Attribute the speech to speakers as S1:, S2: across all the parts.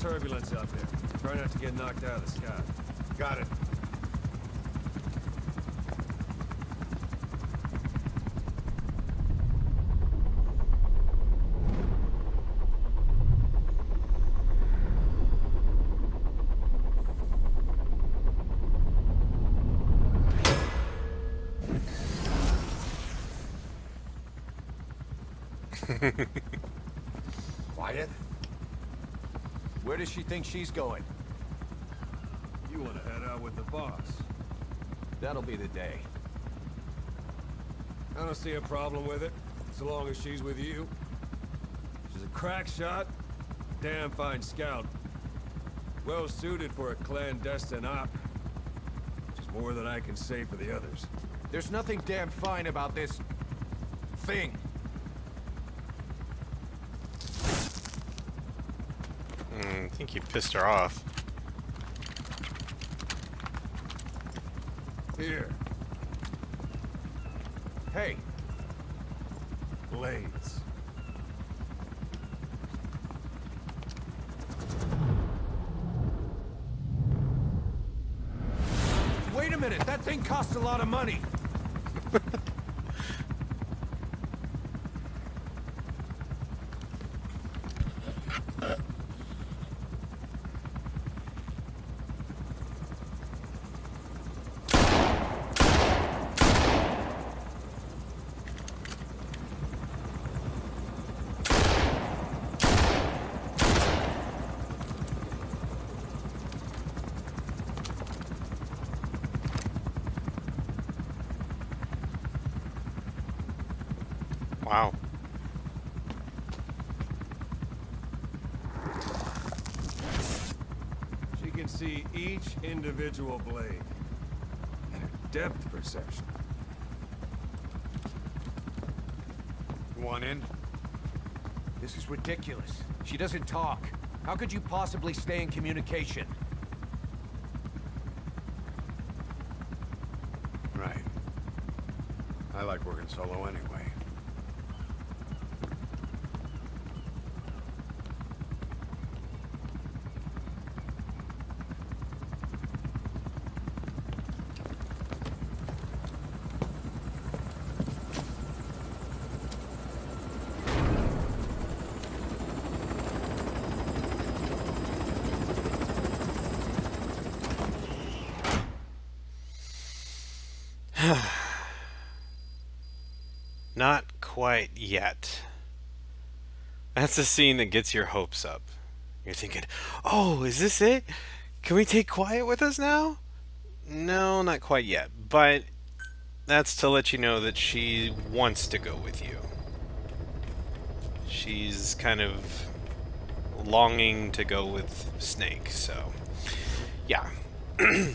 S1: turbulence out there. Try not to get knocked out of the sky.
S2: Got it. Quiet.
S3: Where does she think she's going?
S1: You want to head out with the boss.
S3: That'll be the day.
S1: I don't see a problem with it, so long as she's with you. She's a crack shot, damn fine scout. Well suited for a clandestine op. Which is more than I can say for the others.
S3: There's nothing damn fine about this... thing.
S4: Mm, I think you pissed her off.
S1: Here,
S3: Hey,
S1: blades.
S3: wait a minute. That thing costs a lot of money.
S4: Wow.
S1: She can see each individual blade. And her depth perception.
S2: One in.
S3: This is ridiculous. She doesn't talk. How could you possibly stay in communication?
S2: Right. I like working solo anyway.
S4: Not quite yet. That's the scene that gets your hopes up. You're thinking, oh, is this it? Can we take Quiet with us now? No, not quite yet. But that's to let you know that she wants to go with you. She's kind of longing to go with Snake, so yeah.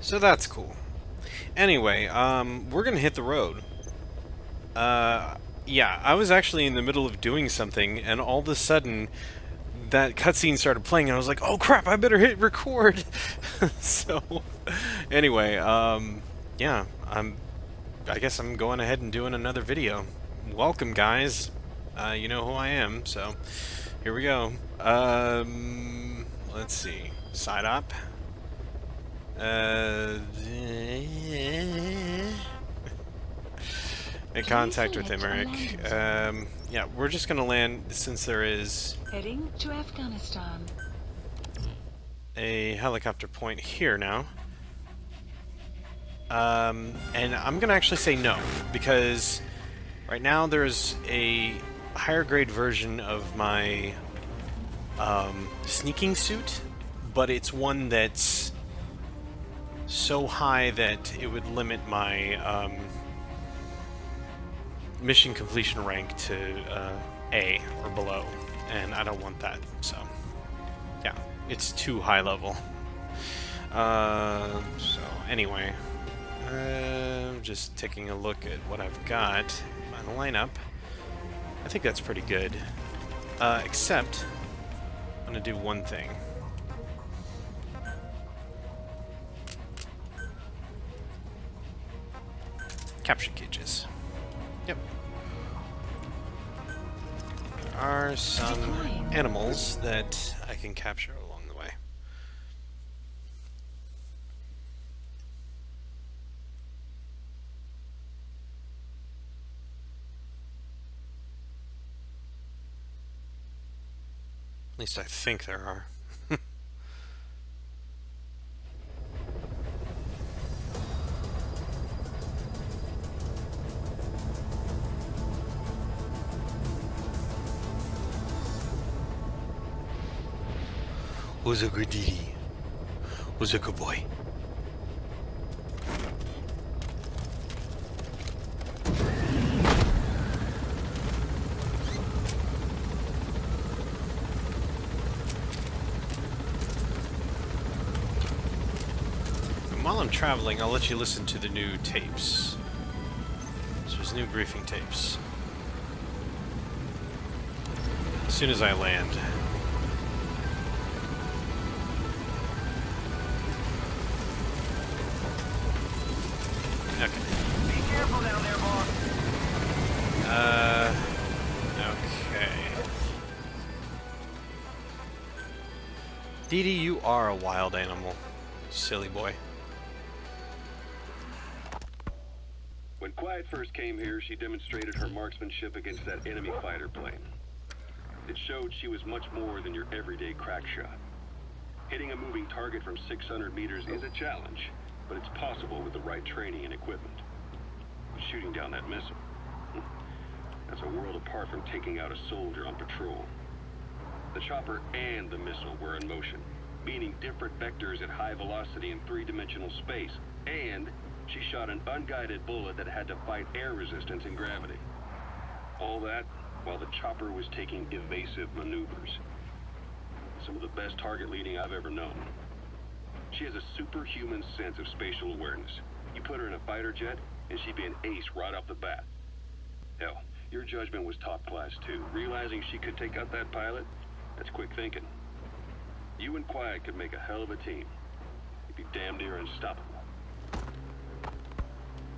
S4: so that's cool. Anyway, um, we're gonna hit the road. Uh, yeah, I was actually in the middle of doing something, and all of a sudden, that cutscene started playing, and I was like, "Oh crap! I better hit record." so, anyway, um, yeah, I'm. I guess I'm going ahead and doing another video. Welcome, guys. Uh, you know who I am, so here we go. Um, let's see, side up. Uh, make contact with Emmerich. Um, yeah, we're just gonna land since there is
S5: Heading to Afghanistan.
S4: a helicopter point here now. Um, and I'm gonna actually say no because right now there's a higher grade version of my um, sneaking suit, but it's one that's so high that it would limit my um, mission completion rank to uh, A or below, and I don't want that. So, yeah, it's too high level. Uh, so anyway, uh, just taking a look at what I've got on the lineup. I think that's pretty good. Uh, except, I'm gonna do one thing. Capture cages. Yep. There are some animals that I can capture along the way. At least I think there are. Who's a good daddy? Who's a good boy? While I'm traveling, I'll let you listen to the new tapes. So there's new briefing tapes. As soon as I land. Are a wild animal. Silly boy.
S6: When Quiet first came here, she demonstrated her marksmanship against that enemy fighter plane. It showed she was much more than your everyday crack shot. Hitting a moving target from 600 meters is a challenge, but it's possible with the right training and equipment. Shooting down that missile, that's a world apart from taking out a soldier on patrol. The chopper and the missile were in motion, meaning different vectors at high velocity in three-dimensional space, and she shot an unguided bullet that had to fight air resistance and gravity. All that while the chopper was taking evasive maneuvers. Some of the best target leading I've ever known. She has a superhuman sense of spatial awareness. You put her in a fighter jet, and she'd be an ace right off the bat. Hell, your judgment was top class too. Realizing she could take out that pilot, that's quick thinking. You and Quiet could make a hell of a team. You'd be damn near unstoppable.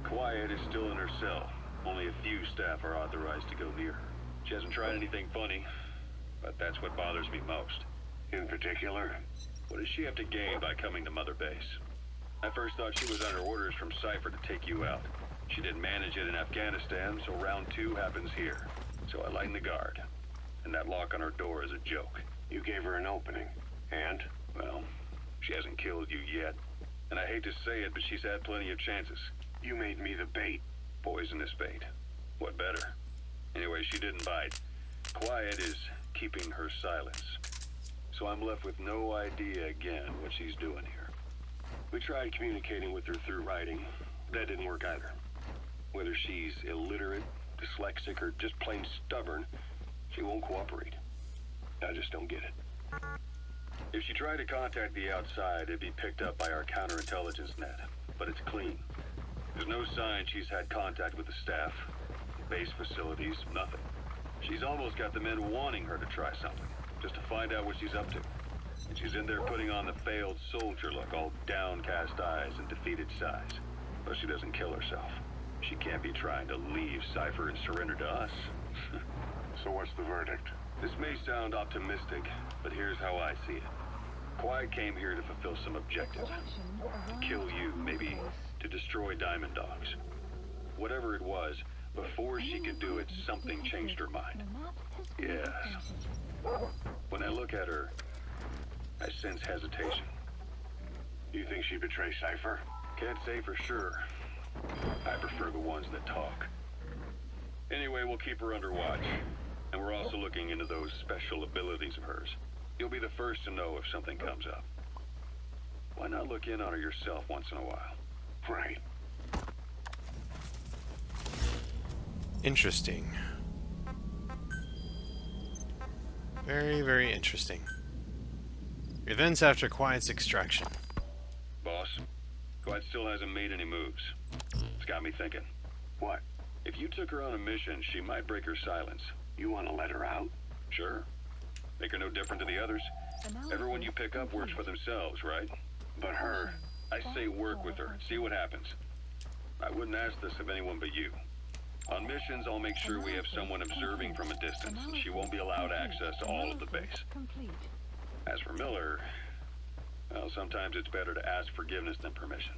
S6: Quiet is still in her cell. Only a few staff are authorized to go near her. She hasn't tried anything funny, but that's what bothers me most. In particular, what does she have to gain by coming to Mother Base? I first thought she was under orders from Cipher to take you out. She didn't manage it in Afghanistan, so round two happens here. So I lighten the guard. And that lock on her door is a joke. You gave her an opening. And? Well, she hasn't killed you yet. And I hate to say it, but she's had plenty of chances. You made me the bait. Poisonous bait. What better? Anyway, she didn't bite. Quiet is keeping her silence. So I'm left with no idea again what she's doing here. We tried communicating with her through writing. That didn't work either. Whether she's illiterate, dyslexic, or just plain stubborn, she won't cooperate. I just don't get it. If she tried to contact the outside, it'd be picked up by our counterintelligence net. But it's clean. There's no sign she's had contact with the staff, base facilities, nothing. She's almost got the men wanting her to try something, just to find out what she's up to. And she's in there putting on the failed soldier look, all downcast eyes and defeated sighs. But she doesn't kill herself. She can't be trying to leave Cipher and surrender to us.
S2: So what's the verdict?
S6: This may sound optimistic, but here's how I see it. Quiet came here to fulfill some objective. To kill you, maybe to destroy Diamond Dogs. Whatever it was, before she could do it, something changed her mind. Yes. When I look at her, I sense hesitation.
S2: You think she betrayed Cipher?
S6: Can't say for sure. I prefer the ones that talk. Anyway, we'll keep her under watch. And we're also looking into those special abilities of hers. You'll be the first to know if something comes up. Why not look in on her yourself once in a while?
S2: Right.
S4: Interesting. Very, very interesting. Events after Quiet's extraction.
S6: Boss, Quiet still hasn't made any moves. It's got me thinking.
S2: What?
S6: If you took her on a mission, she might break her silence.
S2: You want to let her out?
S6: Sure. Make her no different to the others. Everyone you pick up works for themselves, right?
S2: But her.
S6: I say work with her. See what happens. I wouldn't ask this of anyone but you. On missions, I'll make sure we have someone observing from a distance. And she won't be allowed access to all of the base. As for Miller, well, sometimes it's better to ask forgiveness than permission.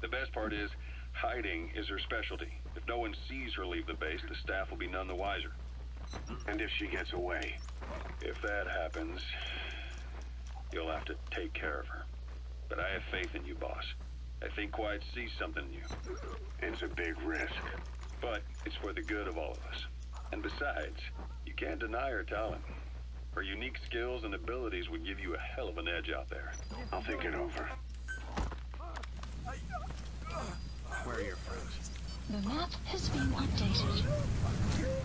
S6: The best part is, hiding is her specialty. If no one sees her leave the base, the staff will be none the wiser.
S7: And if she gets away?
S6: If that happens, you'll have to take care of her. But I have faith in you, boss. I think Quiet sees something in you.
S7: It's a big risk.
S6: But it's for the good of all of us. And besides, you can't deny her talent. Her unique skills and abilities would give you a hell of an edge out there.
S7: I'll think it over. Where are your friends?
S5: The map has been updated.
S7: Where are your friends?
S5: The map has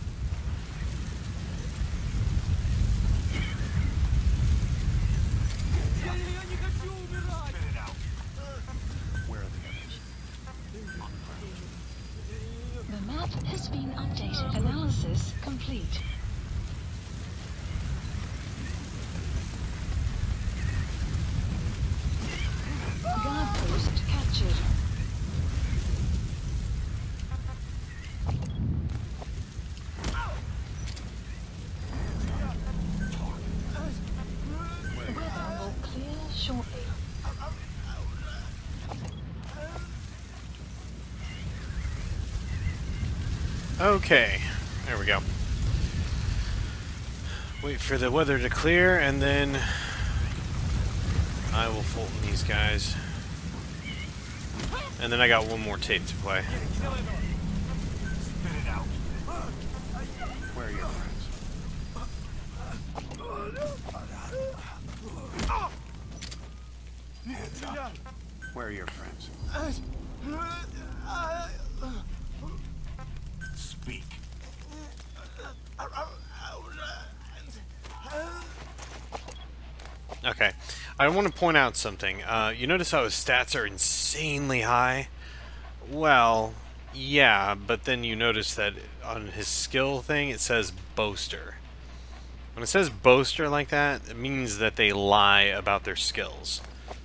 S4: Okay, there we go. Wait for the weather to clear, and then I will Fulton these guys. And then I got one more tape to play. Want to point out something. Uh, you notice how his stats are insanely high? Well, yeah, but then you notice that on his skill thing it says boaster. When it says boaster like that, it means that they lie about their skills.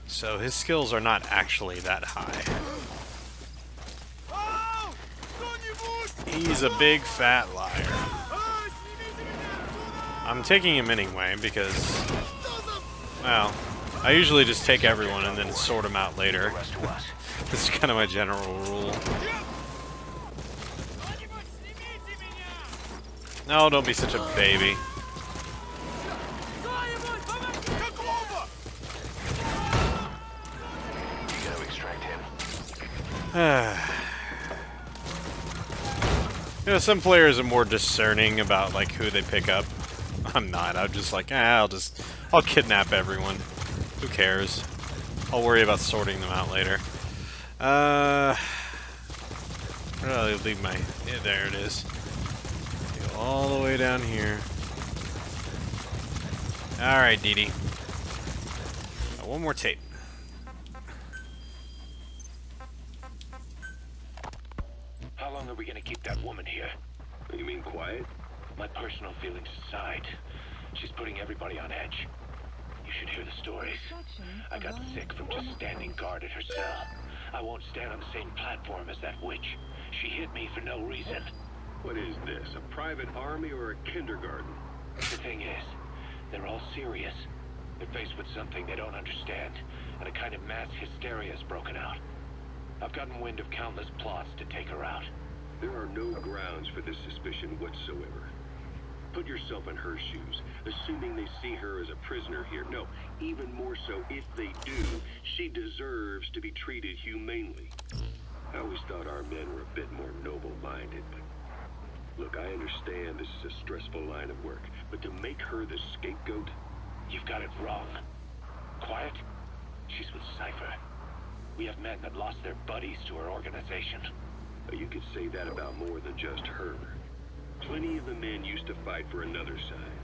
S4: So his skills are not actually that high. He's a big fat liar. I'm taking him anyway because, well, I usually just take everyone and then sort them out later. this is kind of my general rule. No, don't be such a baby.
S7: You
S4: know, some players are more discerning about like who they pick up. I'm not. I'm just like, ah, I'll just, I'll kidnap everyone. Who cares? I'll worry about sorting them out later. Uh, where did I leave my? Yeah, there it is. Go all the way down here. All right, DD. Got one more tape.
S8: How long are we gonna keep that woman here?
S6: You mean quiet?
S8: My personal feelings aside, she's putting everybody on edge. Should hear the stories. I got sick from just standing guard at her cell. I won't stand on the same platform as that witch. She hit me for no reason.
S6: What is this, a private army or a kindergarten?
S8: The thing is, they're all serious. They're faced with something they don't understand, and a kind of mass hysteria has broken out. I've gotten wind of countless plots to take her out.
S6: There are no grounds for this suspicion whatsoever. Put yourself in her shoes, assuming they see her as a prisoner here. No, even more so, if they do, she deserves to be treated humanely. I always thought our men were a bit more noble-minded, but... Look, I understand this is a stressful line of work, but to make her the scapegoat...
S8: You've got it wrong. Quiet? She's with Cipher. We have men that lost their buddies to her organization.
S6: You could say that about more than just her. Plenty of the men used to fight for another side.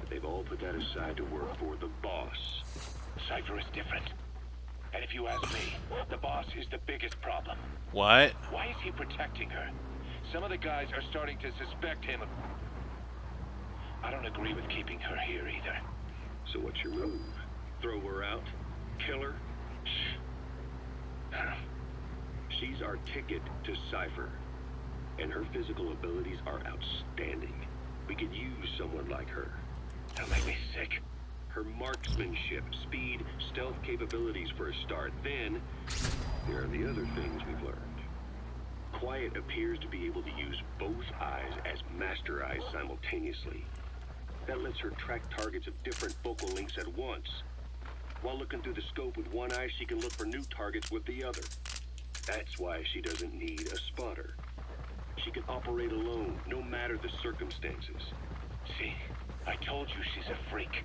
S6: But they've all put that aside to work for the boss.
S7: Cipher is different. And if you ask me, the boss is the biggest problem.
S4: What?
S7: Why is he protecting her? Some of the guys are starting to suspect him of... I don't agree with keeping her here either.
S6: So what's your move? Throw her out? Kill her? She's our ticket to Cipher. And her physical abilities are outstanding. We could use someone like her.
S7: That'll make me sick.
S6: Her marksmanship, speed, stealth capabilities for a start. Then, there are the other things we've learned. Quiet appears to be able to use both eyes as master eyes simultaneously. That lets her track targets of different focal lengths at once. While looking through the scope with one eye, she can look for new targets with the other. That's why she doesn't need a spotter. She can operate alone, no matter the circumstances.
S7: See, I told you she's a freak.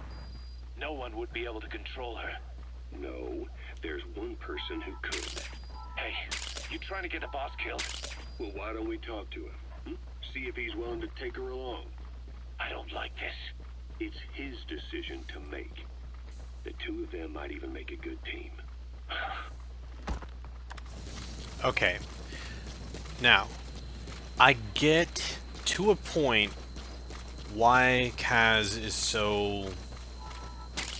S7: No one would be able to control her.
S6: No, there's one person who could.
S7: Hey, you trying to get the boss killed?
S6: Well, why don't we talk to him? Hmm? See if he's willing to take her along.
S7: I don't like this.
S6: It's his decision to make. The two of them might even make a good team.
S4: Okay. Now, I get to a point why Kaz is so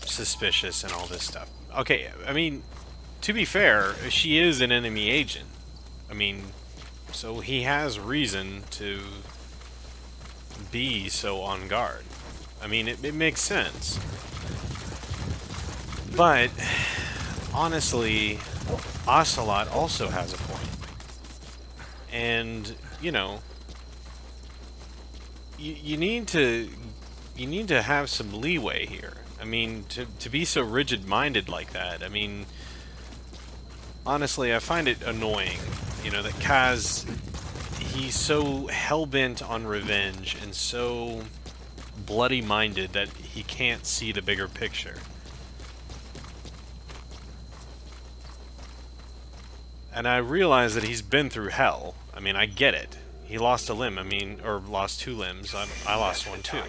S4: suspicious and all this stuff. Okay, I mean, to be fair, she is an enemy agent. I mean, so he has reason to be so on guard. I mean, it, it makes sense. But, honestly, Ocelot also has a point. And, you know, you, you need to you need to have some leeway here. I mean, to, to be so rigid-minded like that, I mean, honestly, I find it annoying, you know, that Kaz, he's so hell-bent on revenge and so bloody-minded that he can't see the bigger picture. And I realize that he's been through hell. I mean, I get it. He lost a limb, I mean, or lost two limbs. I, I lost one too.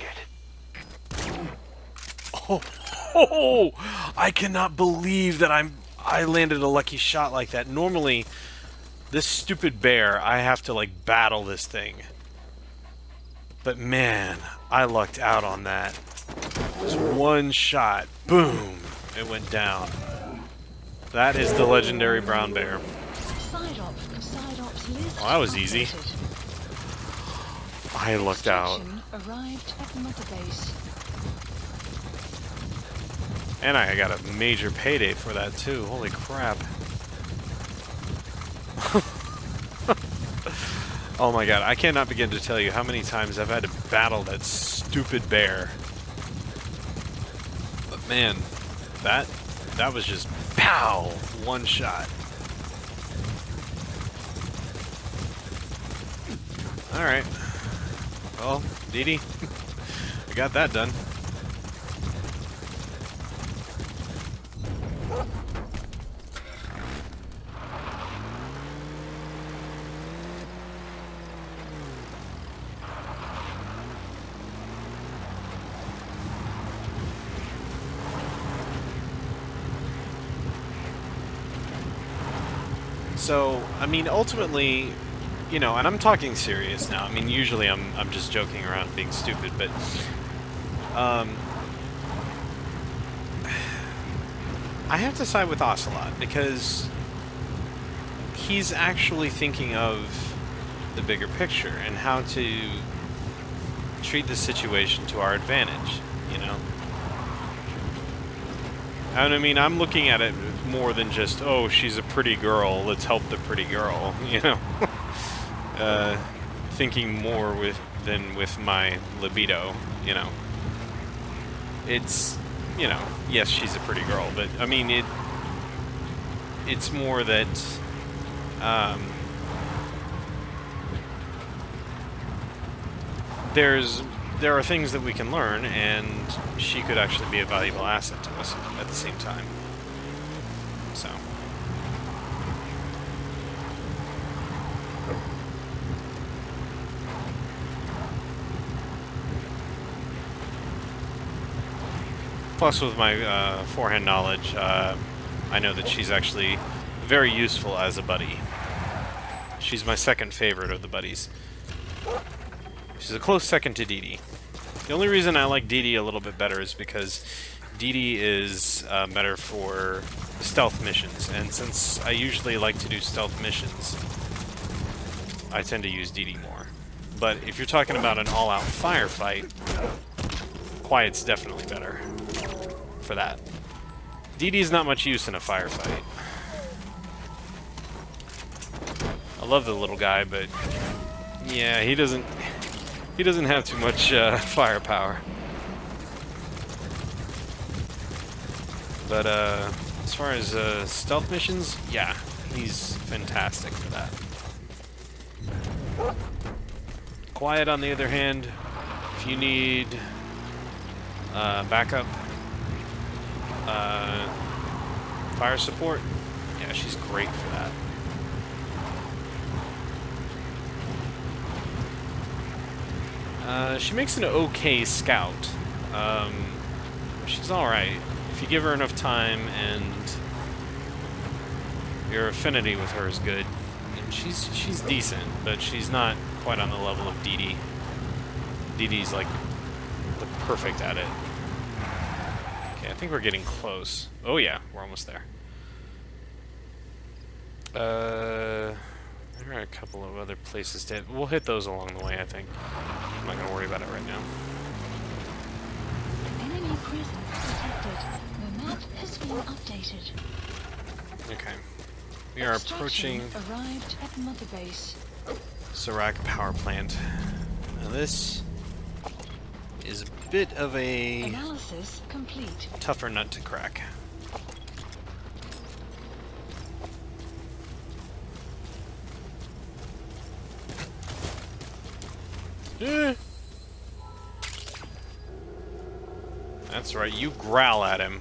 S4: Oh, oh, I cannot believe that I'm I landed a lucky shot like that. Normally, this stupid bear, I have to like battle this thing. But man, I lucked out on that. Just one shot, boom, it went down. That is the legendary brown bear. Well, that was easy. I lucked out.
S5: Arrived at Mother Base.
S4: And I got a major payday for that too. Holy crap. oh my god, I cannot begin to tell you how many times I've had to battle that stupid bear. But man, that that was just pow, one shot. All right. Well, Dee, I got that done. So, I mean, ultimately, you know, and I'm talking serious now. I mean, usually I'm I'm just joking around being stupid, but um, I have to side with Ocelot because he's actually thinking of the bigger picture and how to treat the situation to our advantage. You know. And I mean, I'm looking at it more than just, oh, she's a pretty girl, let's help the pretty girl, you know? Uh, thinking more with than with my libido, you know? It's, you know, yes, she's a pretty girl, but, I mean, it, it's more that, um, there's there are things that we can learn, and she could actually be a valuable asset to us at the same time. So. Plus, with my uh, forehand knowledge, uh, I know that she's actually very useful as a buddy. She's my second favorite of the buddies. She's a close second to Dee. The only reason I like Dee a little bit better is because Dee is uh, better for stealth missions, and since I usually like to do stealth missions, I tend to use Dee more. But if you're talking about an all-out firefight, Quiet's definitely better for that. Dee's not much use in a firefight. I love the little guy, but yeah, he doesn't he doesn't have too much uh, firepower. But uh, as far as uh, stealth missions, yeah, he's fantastic for that. Quiet, on the other hand, if you need uh, backup, uh, fire support, yeah, she's great for that. Uh, she makes an okay scout. Um, she's alright. If you give her enough time and your affinity with her is good, and she's she's decent, but she's not quite on the level of DD. Dee Dee's like the perfect at it. Think we're getting close. Oh yeah, we're almost there. Uh, there are a couple of other places to. We'll hit those along the way, I think. I'm not gonna worry about it right now.
S5: Enemy presence detected. The map has been updated.
S4: Okay. We are approaching
S5: Arrived at Mother Base.
S4: Serak Power Plant. Now this is a bit of a
S5: Analysis complete.
S4: tougher nut to crack. Eh. That's right, you growl at him.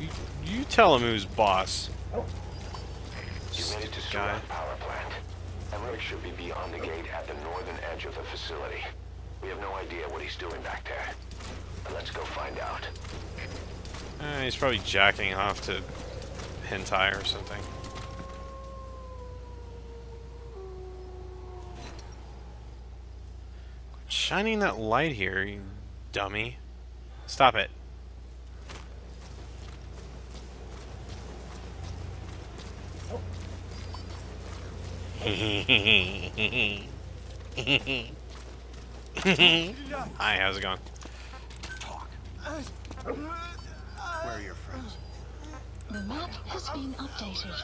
S4: You, you tell him who's boss.
S7: You made to
S4: Guy.
S7: Power Plant. Emmerich should be beyond the gate at the northern edge of the facility. We have no idea what he's doing back there. But let's go find out.
S4: Eh, he's probably jacking off to hentai or something. Shining that light here, you dummy. Stop it. Hi, how's it going? Talk.
S2: Where are your friends?
S5: The map has been updated.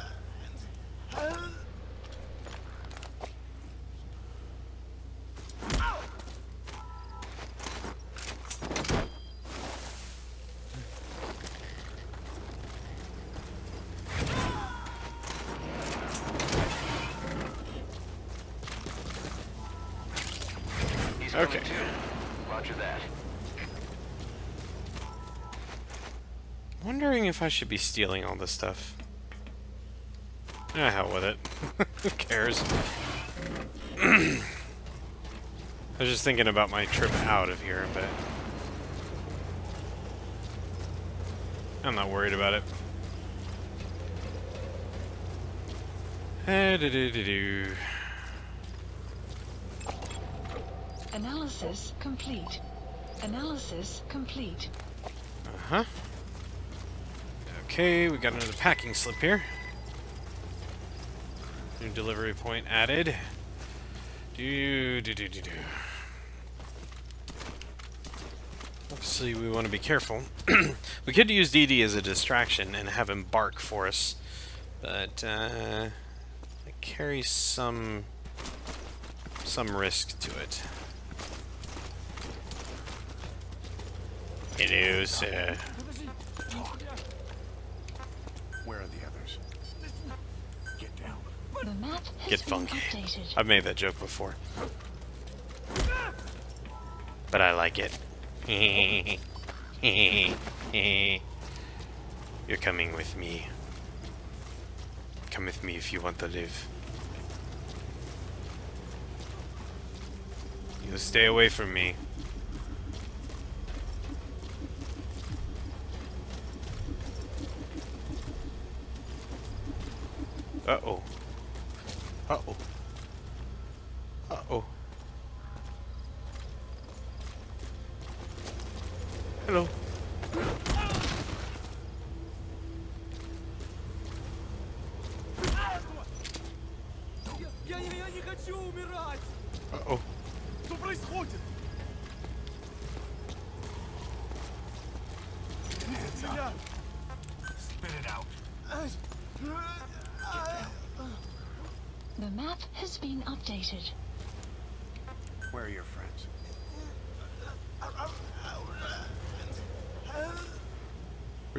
S4: I should be stealing all this stuff. Ah, hell with it. Who cares? I was just thinking about my trip out of here, but... I'm not worried about it. Eh-do-do-do-do.
S5: Analysis complete. Analysis complete.
S4: Uh-huh. Okay, we got another packing slip here. New delivery point added. Do do do do do. Obviously, we want to be careful. we could use DD as a distraction and have him bark for us, but uh, it carries some some risk to it. Hello, sir.
S2: Get
S4: funky.
S5: Updated.
S4: I've made that joke before. But I like it. You're coming with me. Come with me if you want to live. You stay away from me. Uh-oh.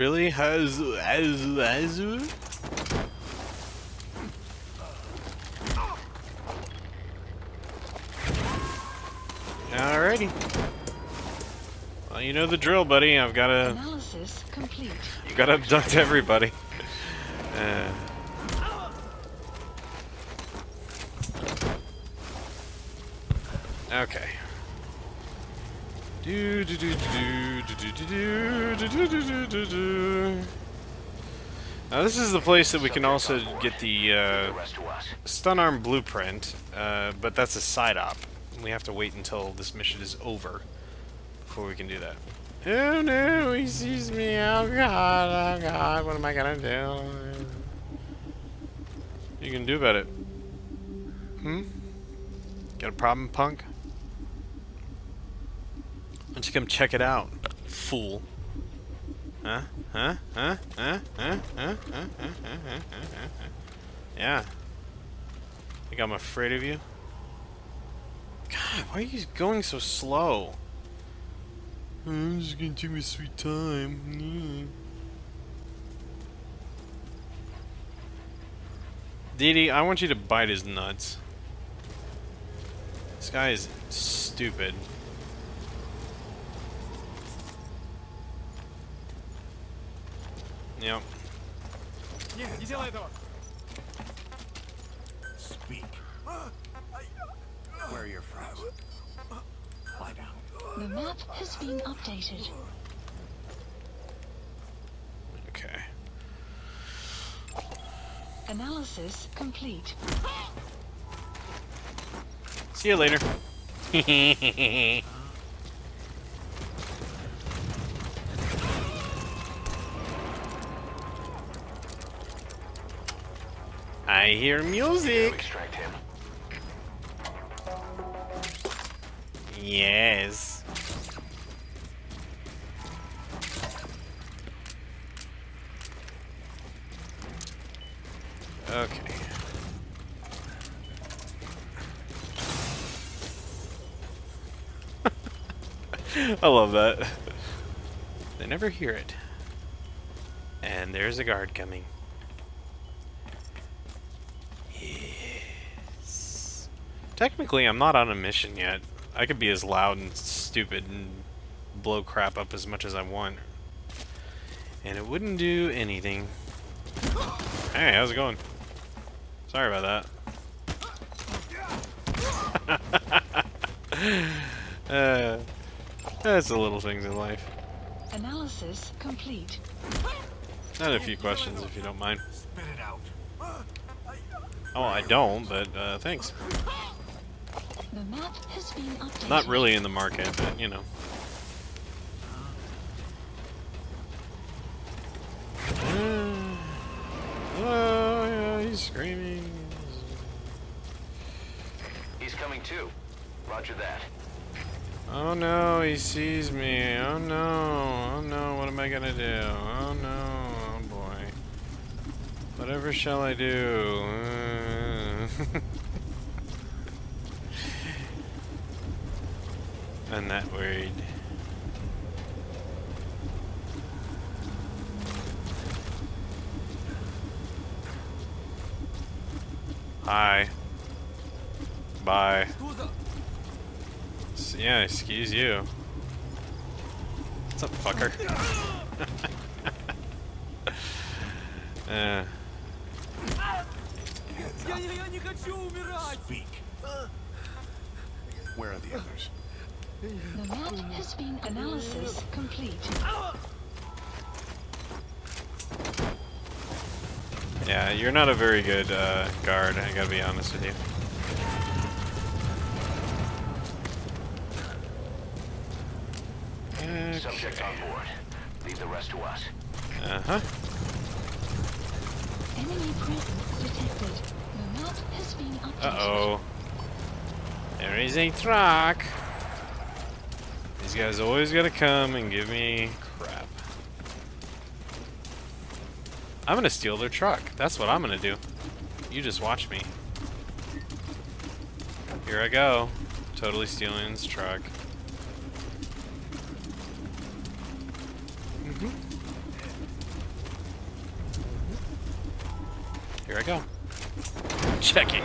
S4: Really? Has has has Alrighty. Well, you know the drill, buddy. I've got to
S5: Analysis complete.
S4: got to abduct everybody. Is the place that we can also get the uh,
S7: Rest to us.
S4: stun arm blueprint, uh, but that's a side op. We have to wait until this mission is over before we can do that. Oh no, he sees me. Oh god, oh god, what am I gonna do? You can do about it. Hmm? Got a problem, punk? Why don't you come check it out, fool? Yeah. Think I'm afraid of you? God, why are you going so slow? I'm just gonna take my sweet time. DD, I want you to bite his nuts. This guy is stupid. Yep.
S1: Нет, не делай этого!
S2: Speak. Where are your friends? Lie down.
S5: The map has been updated.
S4: Okay.
S5: Analysis complete.
S4: See you later. I hear music. Yes. Okay. I love that. They never hear it. And there's a guard coming. Yes. Technically, I'm not on a mission yet. I could be as loud and stupid and blow crap up as much as I want. And it wouldn't do anything. Hey, how's it going? Sorry about that. uh, that's the little things in life.
S5: Analysis complete.
S4: Not a few questions, if you don't mind.
S2: Spit it out.
S4: Oh, I don't, but uh, thanks.
S5: The map has been updated.
S4: Not really in the market, but you know. Oh, yeah, he's screaming.
S7: He's coming too. Roger that.
S4: Oh no, he sees me. Oh no, oh no, what am I gonna do? Oh no, oh boy. Whatever shall I do? Uh, I'm not worried. Hi. Bye. Yeah, excuse you. What's up, fucker? uh.
S2: Speak. Where are the others?
S5: The map has been analysis complete.
S4: Yeah, you're not a very good uh, guard, I gotta be honest with you.
S7: Subject on board. Leave the rest to us.
S4: Uh-huh.
S5: Enemy presence detected. The map has been updated.
S4: Uh-oh. There is a truck. These guys always gotta come and give me crap. I'm gonna steal their truck. That's what I'm gonna do. You just watch me. Here I go. Totally stealing this truck. Mhm. Here I go. Checking.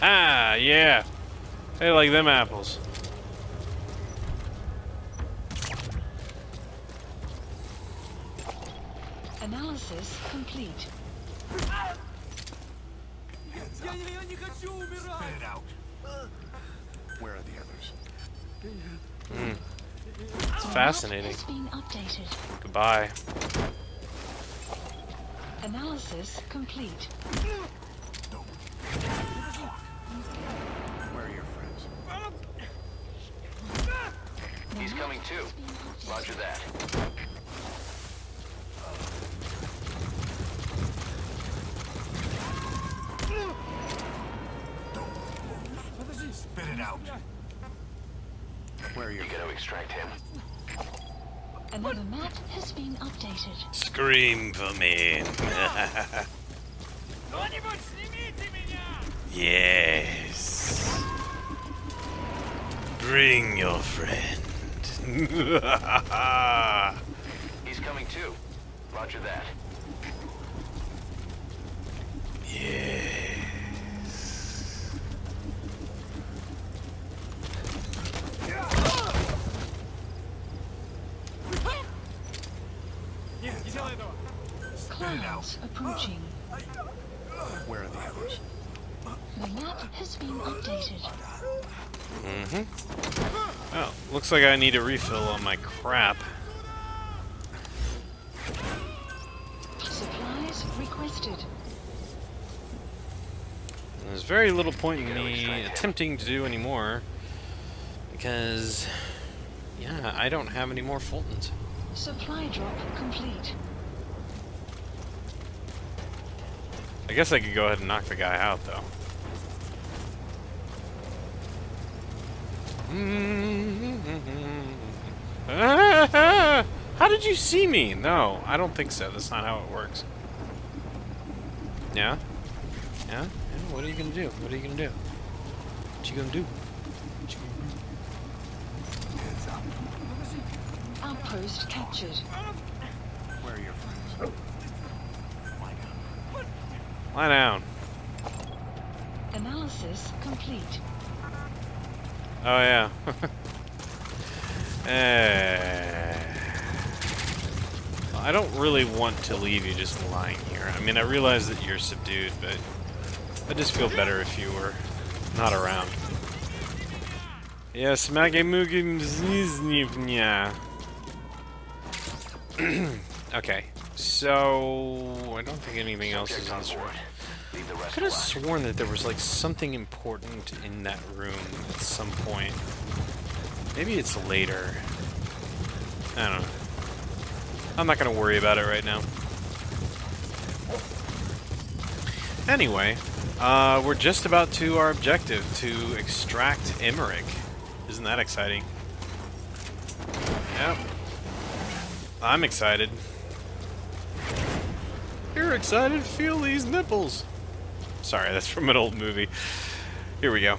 S4: Haha, yeah. They like them apples.
S5: Analysis complete.
S2: Spit it out. Where are the others? Hmm.
S4: It's fascinating.
S5: Has been updated.
S4: Goodbye.
S5: Analysis complete.
S7: Coming too. Roger that.
S2: Spit it out. Where are your
S7: You gonna extract him?
S5: Another map has been updated.
S4: Scream for me. yes. Bring your friend.
S7: He's coming too. Roger that.
S4: yes.
S5: Clouds approaching.
S2: Where are the others?
S5: The map has been updated.
S4: Mm-hmm. Looks like I need a refill on my crap.
S5: Supplies requested.
S4: There's very little point in me attempting to do any more because, yeah, I don't have any more Fultons.
S5: Supply drop complete.
S4: I guess I could go ahead and knock the guy out, though. Hmm. Mm-hmm. How did you see me? No, I don't think so. That's not how it works. Yeah? Yeah? yeah? What are you gonna do? What are you gonna do? What you gonna do? What you gonna do?
S5: Outpost captured.
S2: Where are your friends?
S4: Lie down.
S5: Analysis complete.
S4: Oh yeah. Well, I don't really want to leave you just lying here. I mean, I realize that you're subdued, but I just feel better if you were not around. Yes, Magemugim Zniznivnya. Okay, so I don't think anything else is
S7: on
S4: this room. I could have sworn that there was like something important in that room at some point. Maybe it's later. I don't know. I'm not gonna worry about it right now. Anyway, uh, we're just about to our objective to extract Emmerich. Isn't that exciting? Yep. I'm excited. You're excited? Feel these nipples. Sorry, that's from an old movie. Here we go.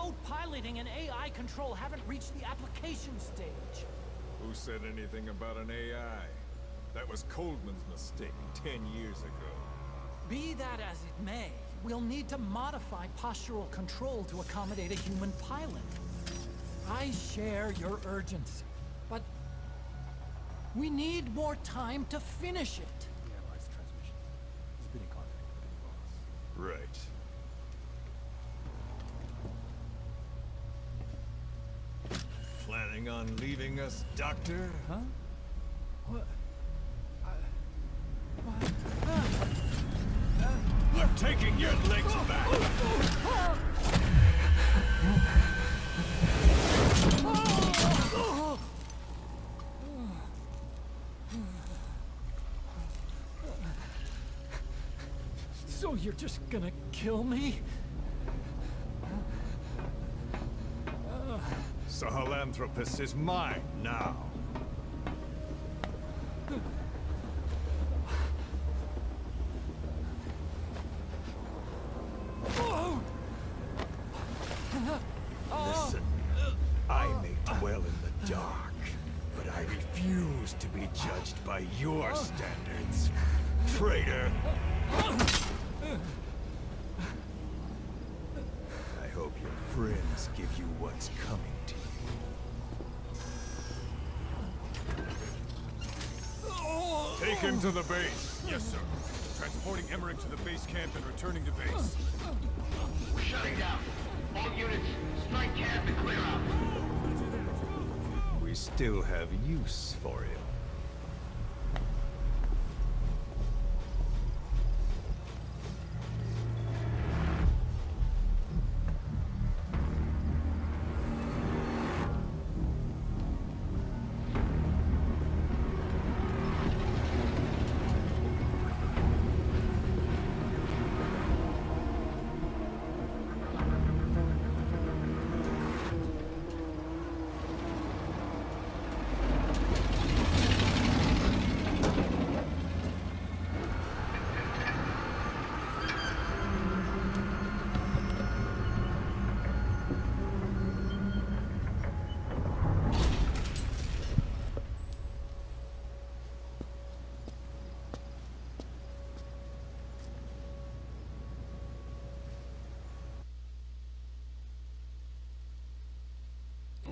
S9: Remote piloting and AI control haven't reached the application stage.
S1: Who said anything about an AI? That was Coldman's mistake ten years ago.
S9: Be that as it may, we'll need to modify postural control to accommodate a human pilot. I share your urgency, but we need more time to finish it.
S1: Right. Planning on leaving us, Doctor?
S9: Huh? What?
S1: I'm taking your legs back!
S9: So you're just gonna kill me?
S1: Sahelanthropus is mine now.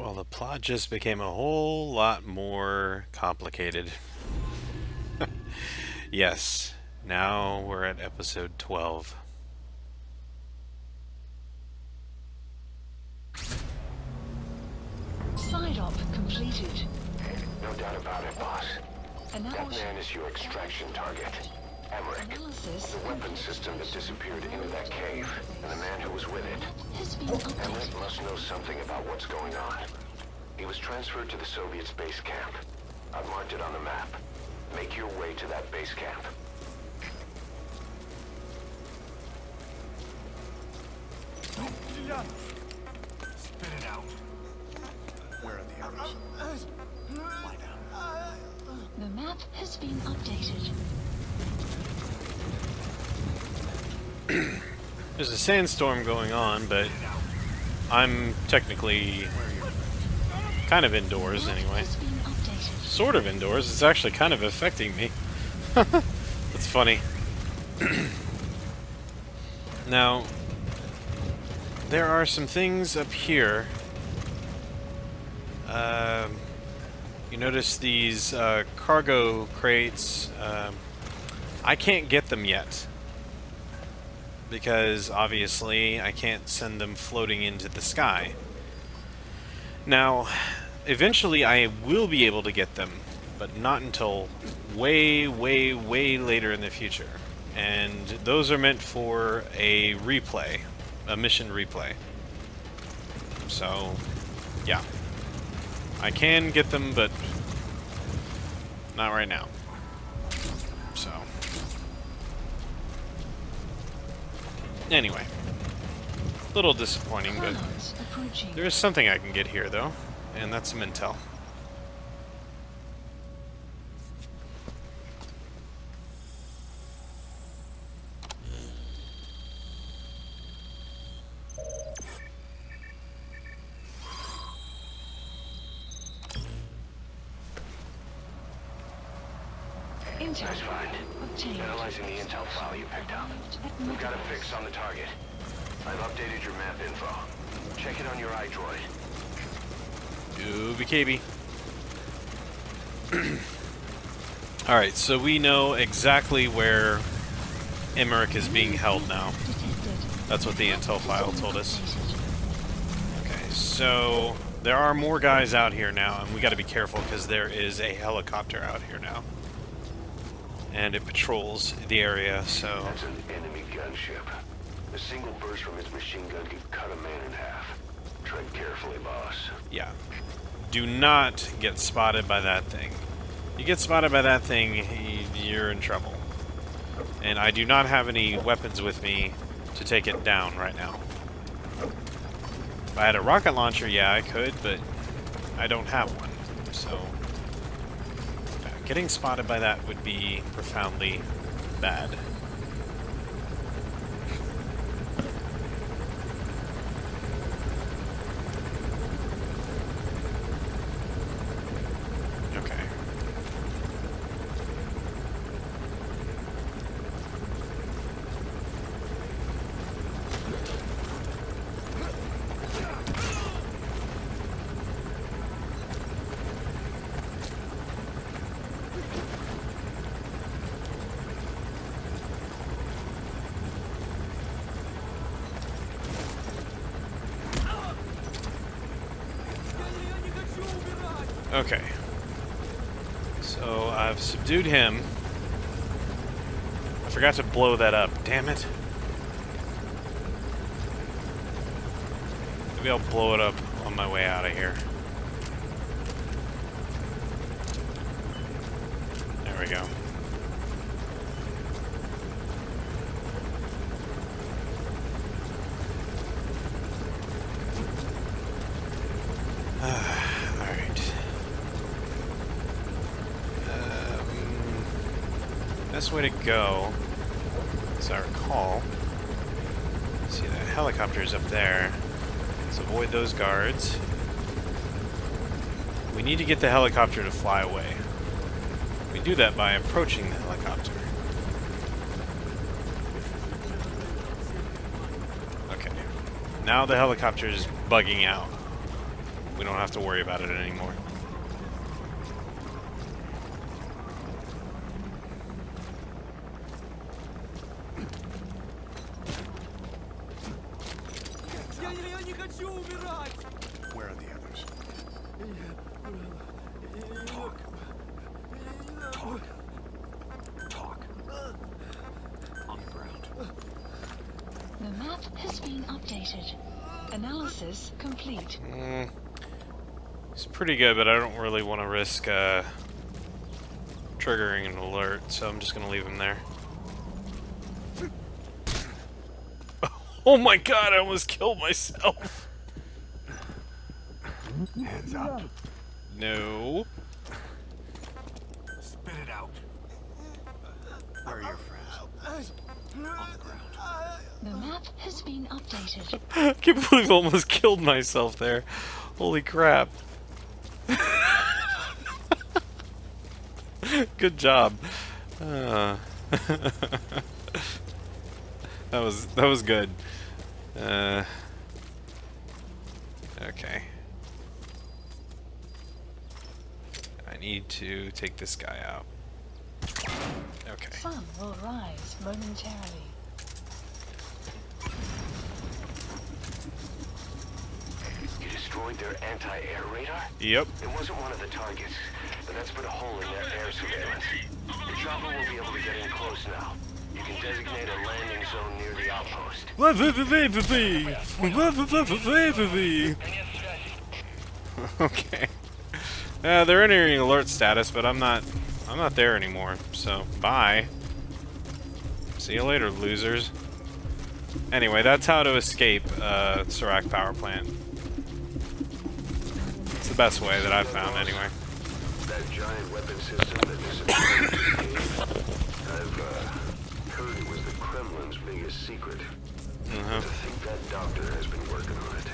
S4: Well, the plot just became a whole lot more complicated. yes, now we're at episode 12.
S5: Side op completed.
S7: No doubt about it, boss. That man is your extraction target. Emmerich.
S5: Analysis.
S7: The weapon system that disappeared into that cave, and the man who was with it.
S5: Has been
S7: Emmerich
S5: updated.
S7: must know something about what's going on. He was transferred to the Soviet space camp. I've marked it on the map. Make your way to that base camp.
S1: Spit it out. Where are the others? Lie down.
S5: The map has been updated.
S4: There's a sandstorm going on, but I'm technically kind of indoors anyway.
S5: has been updated.
S4: Sort of indoors. It's actually kind of affecting me. That's funny. now, there are some things up here. Um, you notice these uh, cargo crates. Um, I can't get them yet. Because obviously I can't send them floating into the sky. Now, eventually I will be able to get them, but not until way, way, way later in the future. And those are meant for a replay, a mission replay. So, yeah. I can get them, but not right now. Anyway. A little disappointing, but there is something I can get here, though, and that's some intel.
S5: Intel.
S4: So we know exactly where Emmerich is being held now. That's what the intel file told us. Okay, so there are more guys out here now, and we gotta be careful because there is a helicopter out here now. And it patrols the area, so...
S7: That's an enemy gunship. A single burst from its machine gun could cut a man in half. Tread carefully, boss.
S4: Yeah. Do not get spotted by that thing. You get spotted by that thing, you're in trouble. And I do not have any weapons with me to take it down right now. If I had a rocket launcher, yeah, I could, but I don't have one. So, yeah, getting spotted by that would be profoundly bad. Okay. Okay. So I've subdued him. I forgot to blow that up. Damn it. Maybe I'll blow it up on my way out of here. There we go. Alright. Um, best way to go, as I recall, see the helicopter's up there. Let's avoid those guards. We need to get the helicopter to fly away. We do that by approaching the helicopter. Okay. Now the helicopter is bugging out. We don't have to worry about it anymore.
S2: Talk. Talk. Talk. On the ground.
S5: The map has been updated. Analysis complete.
S4: Mm, it's pretty good, but I don't really want to risk uh, triggering an alert, so I'm just going to leave him there. Oh my god, I almost killed myself!
S2: Hands up.
S4: No.
S2: Spit it out. Where are your friends? On the ground.
S5: The map has been updated.
S4: I can't believe I almost killed myself there. Holy crap. Good job. Uh, that was that was good. Uh, okay. I need to take this guy out. Okay.
S5: Sun will rise momentarily.
S7: You destroyed their anti-air radar?
S4: Yep.
S7: It wasn't one of the targets, but that's put a hole in their air surveillance. The chopper will be able to get in close now. You can designate a landing zone near the outpost.
S4: okay. Uh, they're entering alert status, but I'm not. I'm not there anymore. So bye. See you later, losers. Anyway, that's how to escape uh, Serak power plant. It's the best way that I've found, anyway.
S7: That giant weapon system that disappeared. I've uh, heard it was the Kremlin's biggest secret.
S4: Uh-huh.
S7: I think that doctor has been working on it.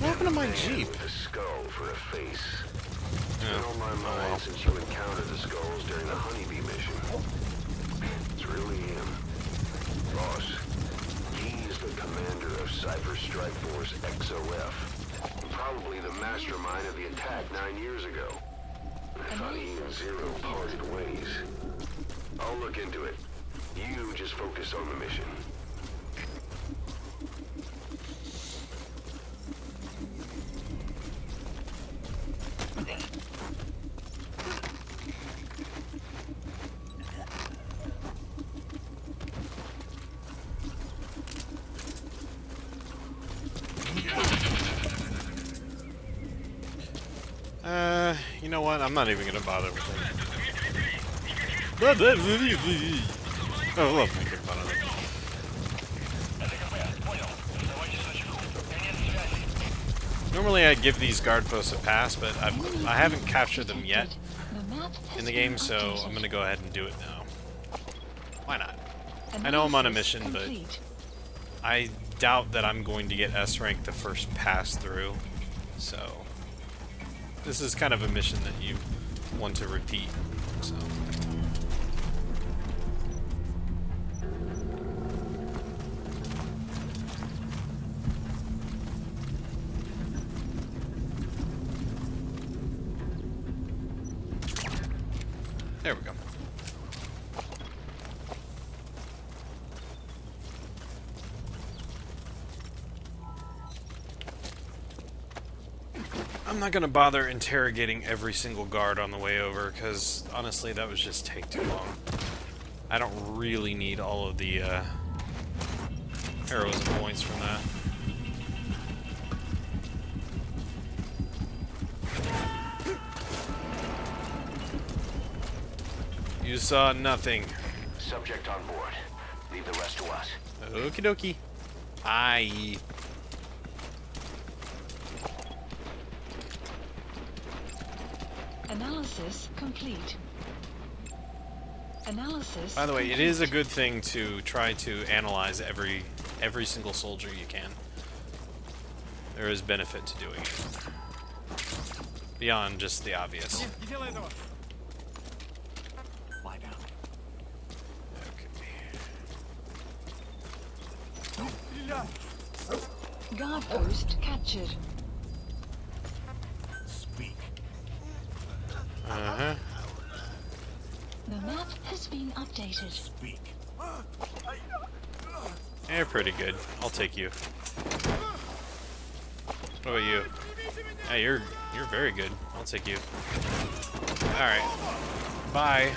S4: What happened to my Jeep?
S7: With a skull for a face.
S6: Been on my mind since you encountered the skulls during the honeybee mission. It's really him. Boss, he's the commander of Cipher Strike Force XOF. Probably the mastermind of the attack nine years ago. He and Zero parted ways. I'll look into it. You just focus on the mission.
S4: Uh, you know what? I'm I love it. Normally I'd give these guard posts a pass, but I've, I haven't captured them yet in the game, so I'm gonna go ahead and do it now. Why not? I know I'm on a mission, but I doubt that I'm going to get S rank the first pass through, so this is kind of a mission that you want to repeat. So. I'm not gonna bother interrogating every single guard on the way over, because honestly, that would just take too long. I don't really need all of the uh, heroism points from that. You saw nothing.
S10: Subject on board. Leave the rest to us.
S4: Okie dokie. Aye.
S5: Analysis complete. Analysis.
S4: By the way, it is a good thing to try to analyze every every single soldier you can. There is benefit to doing it. Beyond just the obvious.
S2: Lie down.
S5: Guard post captured.
S4: Uh-huh.
S5: The map has been updated.
S2: Speak.
S4: You're pretty good. I'll take you. What about you? Hey, you're you're very good. I'll take you. Alright. Bye.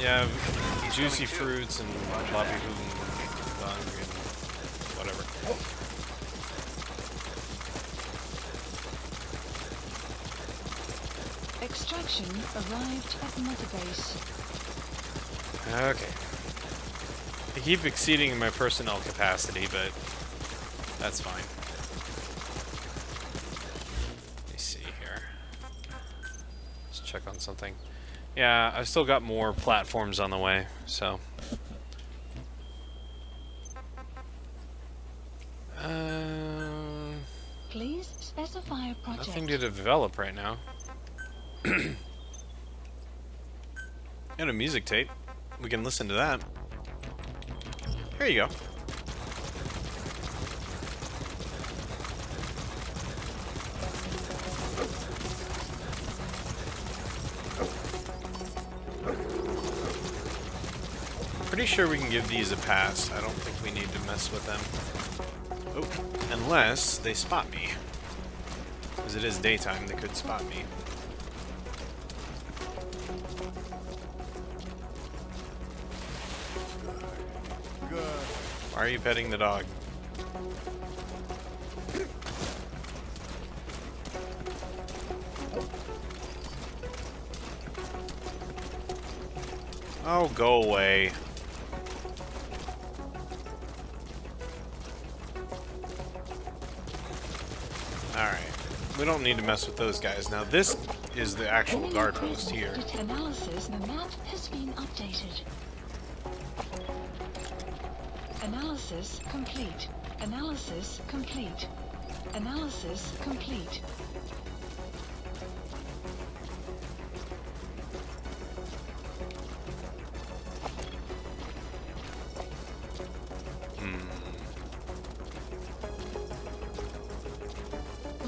S4: Yeah, juicy fruits and floppy and bun and whatever.
S5: Arrived at Mother Base.
S4: Okay. I keep exceeding my personnel capacity, but that's fine. Let me see here. Let's check on something. Yeah, I've still got more platforms on the way, so. Uh,
S5: Please specify a project.
S4: nothing to develop right now. Got a music tape. We can listen to that. Here you go. Pretty sure we can give these a pass. I don't think we need to mess with them. Oh, unless they spot me. Because it is daytime, they could spot me. Why are you petting the dog? Oh, go away. Alright. We don't need to mess with those guys. Now, this is the actual guard post here.
S5: Analysis. The map has been updated. Analysis complete. Analysis complete. Analysis complete. Hmm.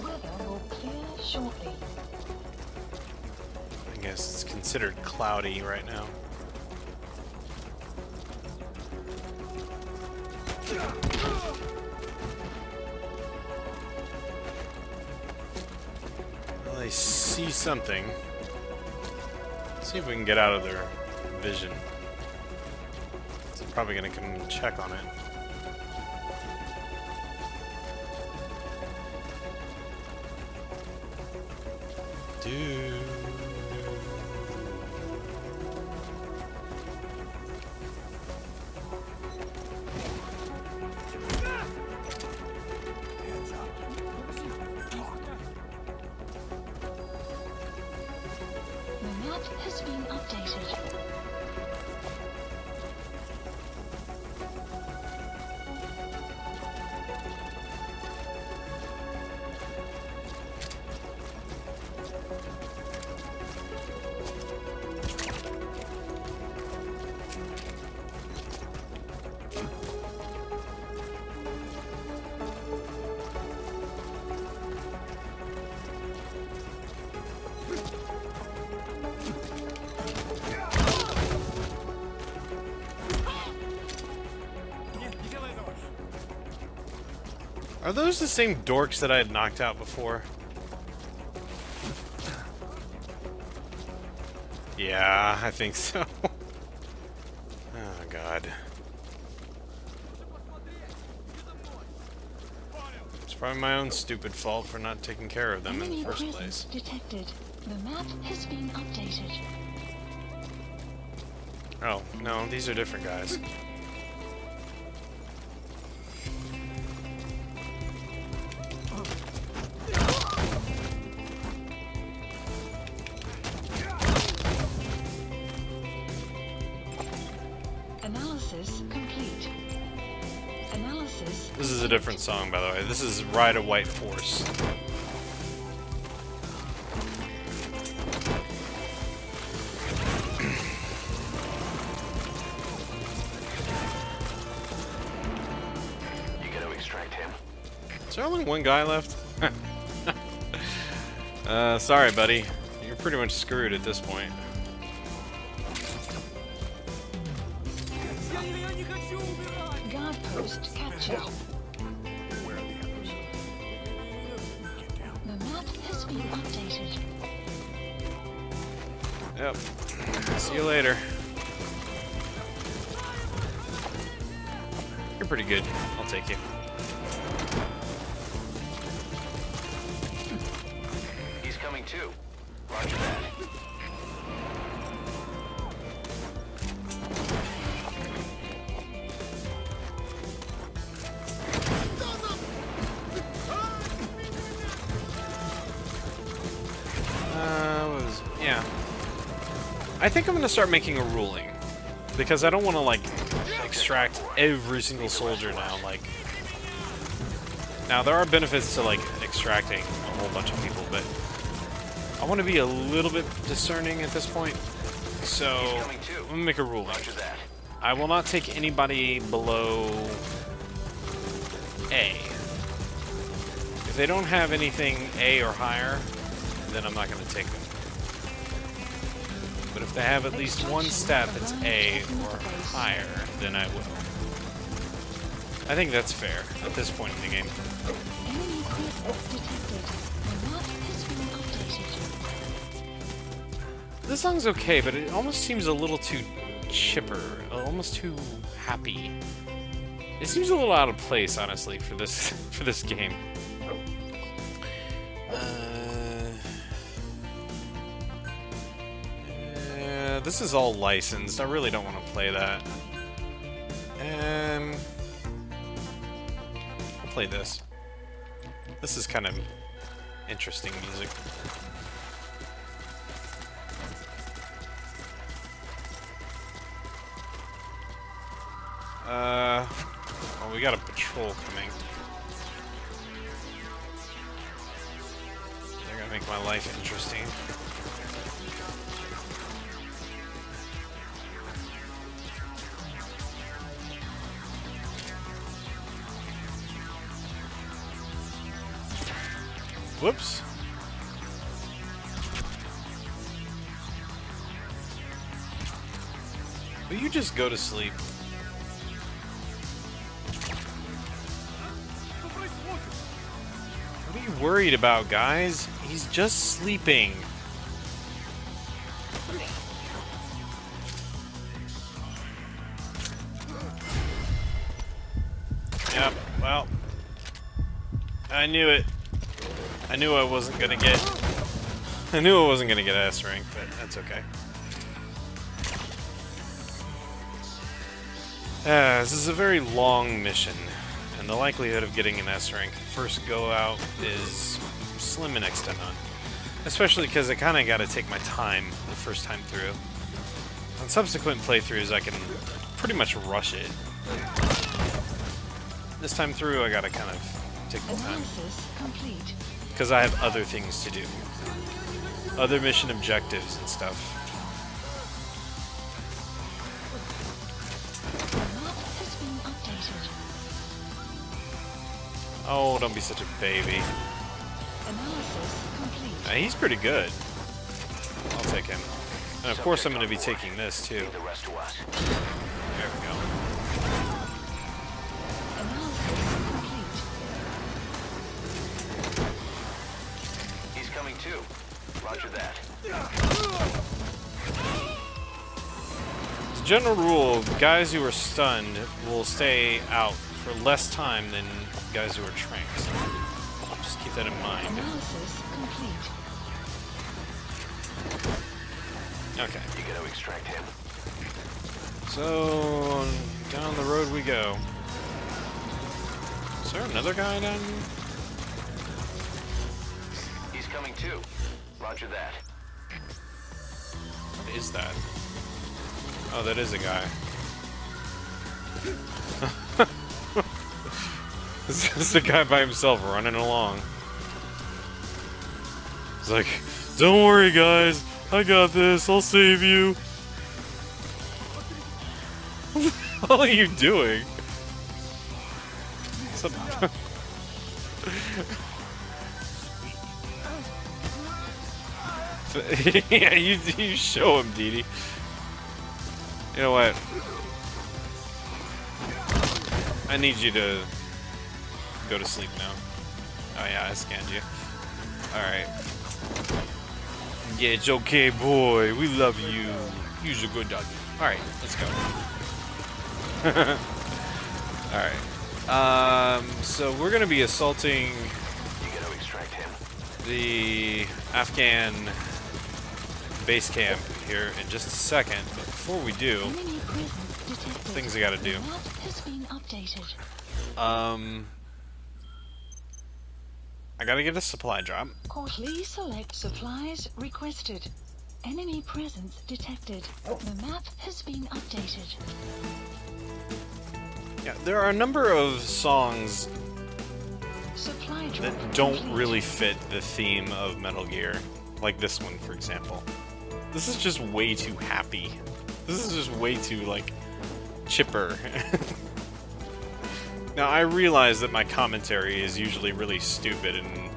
S5: Weather will clear shortly.
S4: I guess it's considered cloudy right now. Something. see if we can get out of their vision. I'm probably gonna come and check on it. Dude. Are those the same dorks that I had knocked out before? Yeah, I think so. oh, God. It's probably my own stupid fault for not taking care of them in the first place.
S5: detected. The map has been updated.
S4: Oh, no, these are different guys. This is Ride a White Horse.
S7: You gotta extract him.
S4: Is there only one guy left? uh, sorry, buddy. You're pretty much screwed at this point. Take you.
S7: He's coming too. Roger that.
S4: Uh, was yeah. I think I'm gonna start making a ruling because I don't want to like extract every single soldier now. Like, now there are benefits to like extracting a whole bunch of people, but I want to be a little bit discerning at this point. So. I'm gonna make a
S7: that.
S4: I will not take anybody below A. If they don't have anything A or higher, then I'm not going to take them. If they have at least one stat that's A or higher, then I will. I think that's fair at this point in the game. This song's okay, but it almost seems a little too chipper, almost too happy. It seems a little out of place, honestly, for this for this game. This is all licensed. I really don't want to play that. Um, I'll play this. This is kind of interesting music. Uh, well, we got a patrol coming. They're gonna make my life interesting. Whoops. Will you just go to sleep? What are you worried about, guys? He's just sleeping. Yep, well, I knew it. I knew I wasn't gonna get... I knew I wasn't gonna get S rank, but that's okay. Uh, this is a very long mission, and the likelihood of getting an S rank first go out is slim and to none. Especially because I kind of got to take my time the first time through. On subsequent playthroughs, I can pretty much rush it. This time through, I gotta kind of take my time.
S5: Analysis complete.
S4: Because I have other things to do. Other mission objectives and stuff.
S5: The map has been updated.
S4: Oh, don't be such a baby.
S5: Analysis complete.
S4: Uh, he's pretty good. I'll take him. And of course I'm going to be taking this too.
S7: Leave the rest to us.
S4: There we go.
S7: He's too. Roger that.
S4: As a general rule, guys who are stunned will stay out for less time than guys who are tranked. Just keep that in mind.
S5: Analysis complete.
S4: Okay.
S7: You gotta extract him.
S4: So, down the road we go. Is there another guy down here?
S7: Coming too. Roger that.
S4: What is that? Oh, that is a guy. This is the guy by himself running along. He's like, don't worry guys, I got this, I'll save you. what are you doing? yeah, you, you show him, DD. You know what? I need you to go to sleep now. Oh yeah, I scanned you. Alright. Yeah, it's okay, boy. We love you. You're a good dog. Alright, let's go. Alright. Um, so we're gonna be assaulting
S7: You gotta extract him.
S4: the Afghan base camp here in just a second, but before we do,
S5: Enemy presence detected.
S4: things I gotta do.
S5: The map has been updated.
S4: Um, I gotta get a supply drop.
S5: Please select supplies requested. Enemy presence detected. The map has been updated.
S4: Yeah, there are a number of songs
S5: Supply drop
S4: that don't
S5: complete.
S4: really fit the theme of Metal Gear, like this one, for example. This is just way too happy. This is just way too, like, chipper. now, I realize that my commentary is usually really stupid and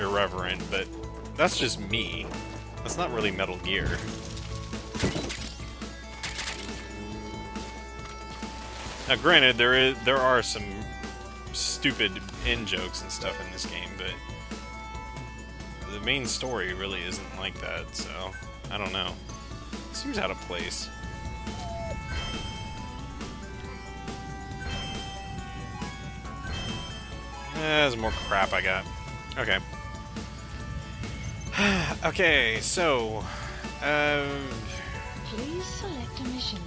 S4: irreverent, but that's just me. That's not really Metal Gear. Now, granted, there is there are some stupid in jokes and stuff in this game, but the main story really isn't like that. So I don't know. Seems out of place. Eh, there's more crap I got. Okay. okay, so. Um.
S5: Please select a mission.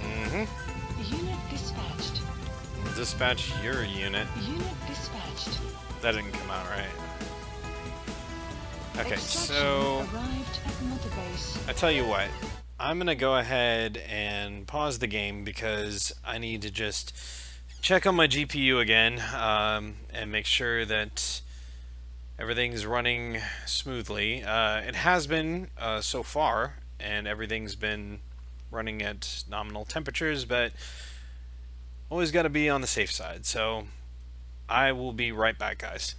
S4: hmm
S5: Unit dispatched.
S4: Dispatch your unit.
S5: Unit dispatched.
S4: That didn't come out right. Okay, so. I tell you what, I'm gonna go ahead and pause the game because I need to just check on my GPU again um, and make sure that everything's running smoothly. Uh, it has been uh, so far, and everything's been running at nominal temperatures, but always got to be on the safe side. So I will be right back, guys.